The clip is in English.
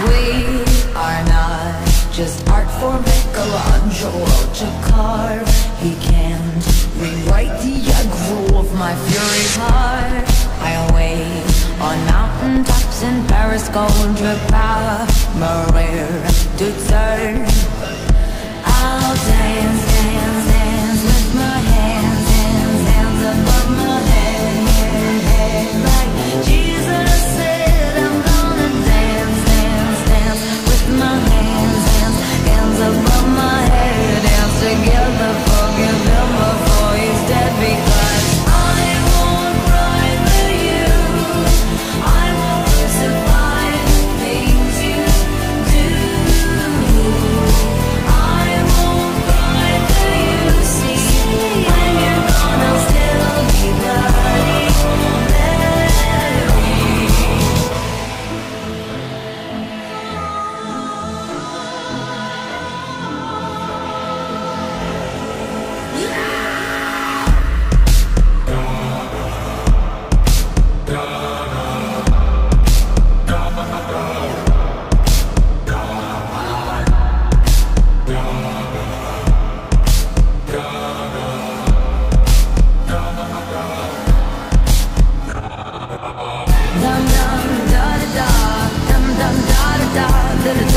We are not just art for Michelangelo to carve. He can't rewrite the aggro of my fury heart. I await on mountain tops in Paris, Gondra, Power, Maria, Dutzer. dark little